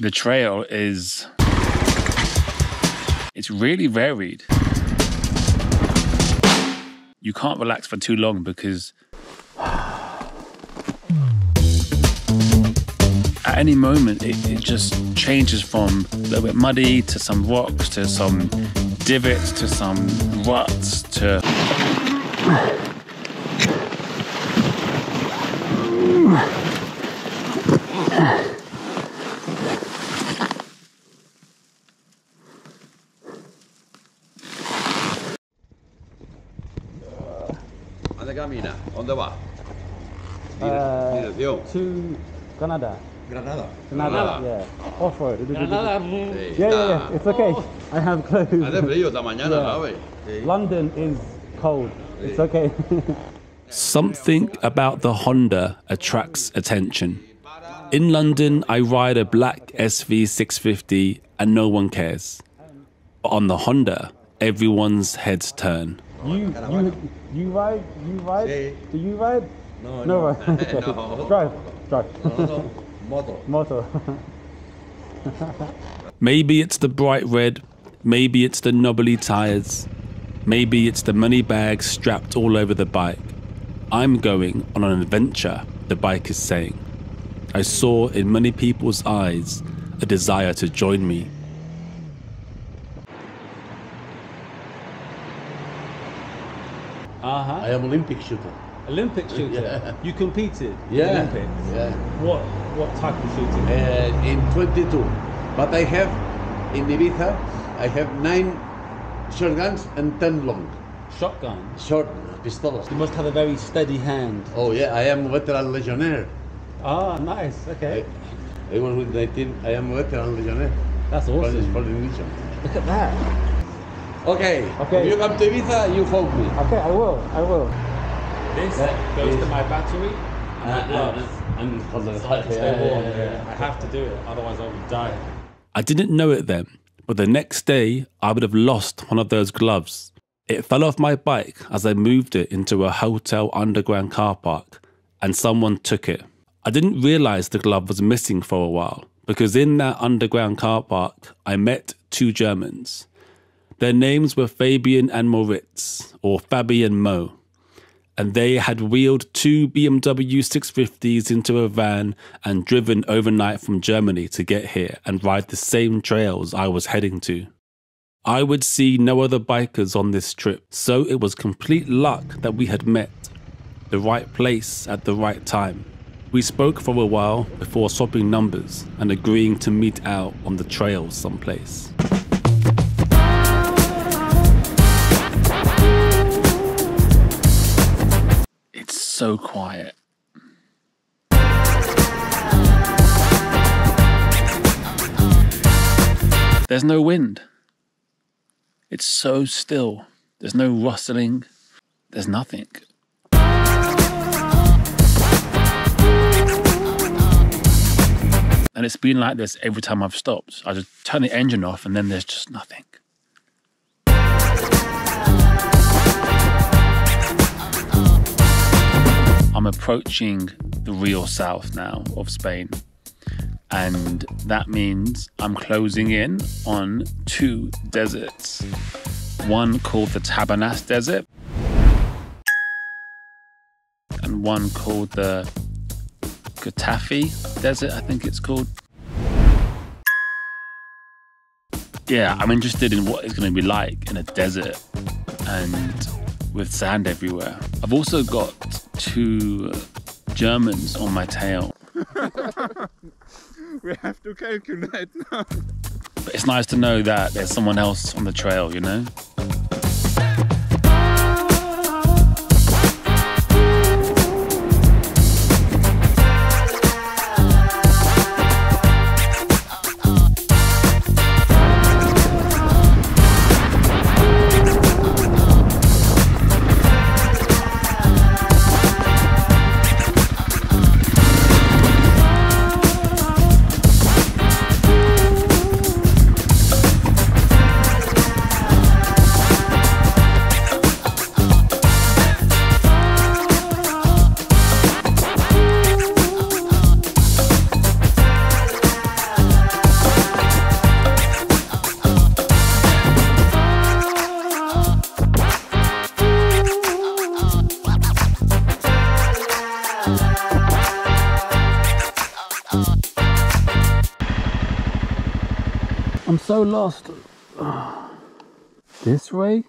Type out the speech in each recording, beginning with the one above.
The trail is. It's really varied. You can't relax for too long because at any moment it, it just changes from a little bit muddy to some rocks to some divots to some ruts to camina? ¿Dónde va? Uh, Dirección. to Granada. Granada. Granada, yeah. Off road. Granada. Sí, Yeah, yeah, yeah. It's okay. I have clothes. Hace frío esta mañana, Yeah. ¿sabes? London is cold. It's okay. Something about the Honda attracts attention. In London, I ride a black SV650 and no one cares. But on the Honda, everyone's heads turn. You, you, you ride? You ride? Sí. Do you ride? No, No, no. right. Okay. No. Drive. Drive. Moto. Motor. Maybe it's the bright red, maybe it's the knobbly tires, maybe it's the money bags strapped all over the bike. I'm going on an adventure, the bike is saying. I saw in many people's eyes a desire to join me. Uh huh. I am Olympic shooter. Olympic shooter. Yeah. You competed. Yeah. Olympics. Yeah. What what type of shooting? Uh, in 22. But I have in Ibiza, I have nine shotguns and 10 long. Shotgun. Short pistols. You must have a very steady hand. Oh yeah, I am veteran legionnaire. Ah, nice. Okay. I was with 19, I am veteran legionnaire. That's For awesome. for the. Look at that. Okay. Okay. If you come to Ibiza, you phone me. Okay, I will. I will. This Yeah, goes to my battery and my Uh, gloves. and for the So I can stay yeah, warm. yeah, yeah. I have to do it, otherwise I would die. I didn't know it then, but the next day I would have lost one of those gloves. It fell off my bike as I moved it into a hotel underground car park, and someone took it. I didn't realize the glove was missing for a while because in that underground car park I met two Germans. Their names were Fabian and Moritz, or Fabi and Mo and they had wheeled two BMW 650s into a van and driven overnight from Germany to get here and ride the same trails I was heading to. I would see no other bikers on this trip, so it was complete luck that we had met. The right place at the right time. We spoke for a while before swapping numbers and agreeing to meet out on the trails someplace. So quiet. There's no wind. It's so still. There's no rustling. There's nothing. And it's been like this every time I've stopped. I just turn the engine off and then there's just nothing. I'm approaching the real south now of Spain. And that means I'm closing in on two deserts. One called the Tabernas Desert, and one called the Gorafe Desert, I think it's called. Yeah, I'm interested in what it's going to be like in a desert and with sand everywhere. I've also got two Germans on my tail. We have to calculate now. But it's nice to know that there's someone else on the trail, you know? I'm so lost. This way?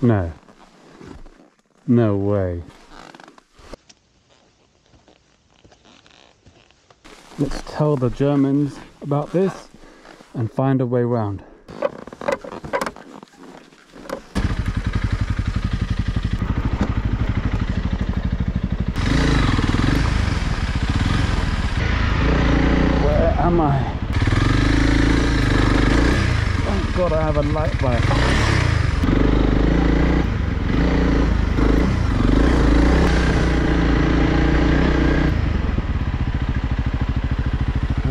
No. No way. Let's tell the Germans about this and find a way round. Where am I? Thank God I have a light bike.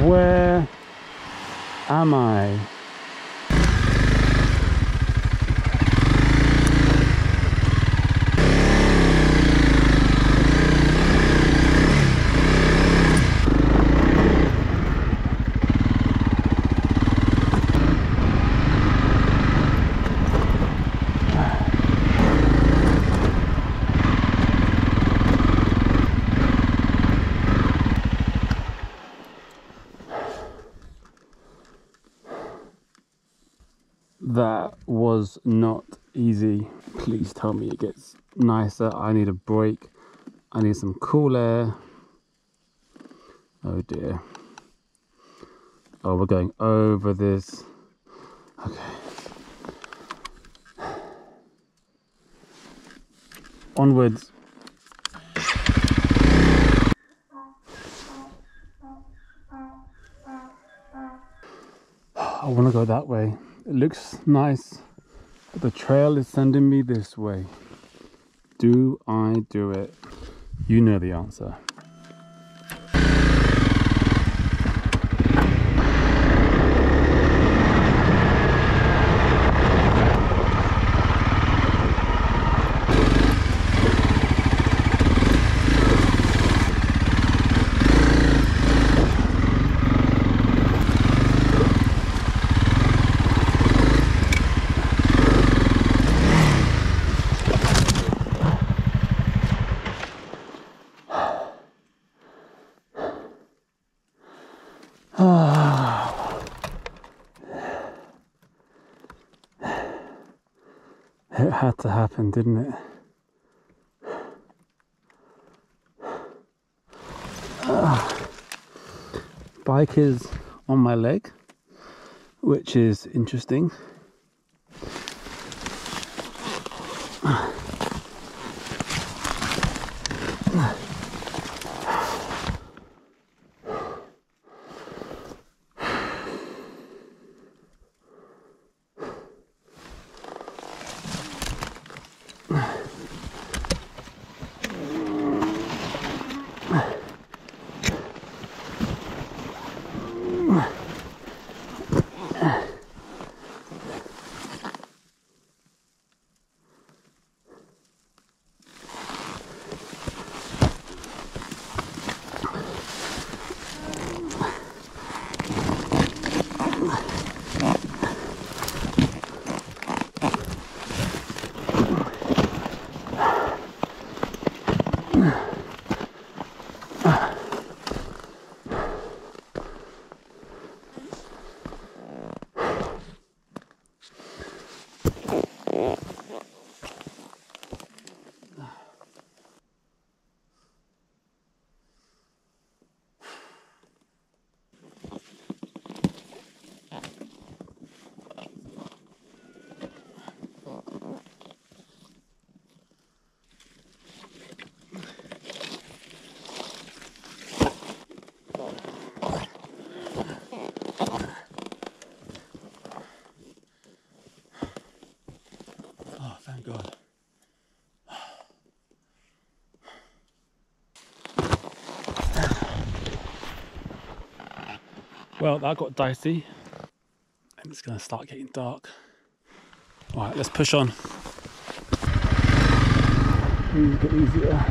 Where am I? That was not easy. Please tell me it gets nicer. I need a break. I need some cool air. Oh dear. Oh, we're going over this. Okay. Onwards. I want to go that way. It looks nice, but the trail is sending me this way. Do I do it? You know the answer. Had to happen, didn't it? Ah. Bike is on my leg, which is interesting. Well, that got dicey. And it's going to start getting dark. All right, let's push on. These get easier.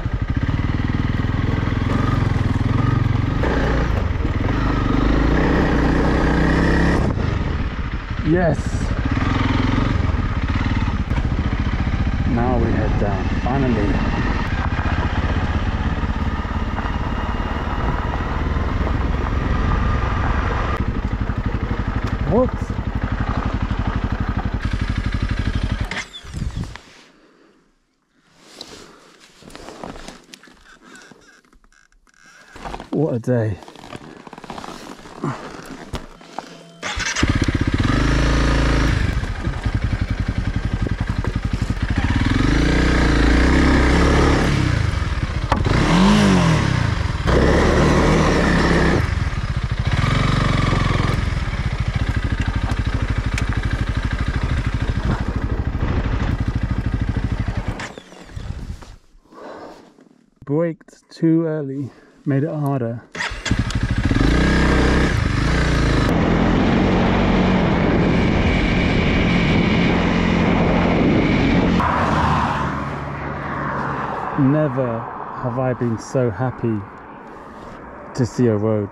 Yes. Now we head down, finally. What a day. Braked too early, made it harder. Never have I been so happy to see a road.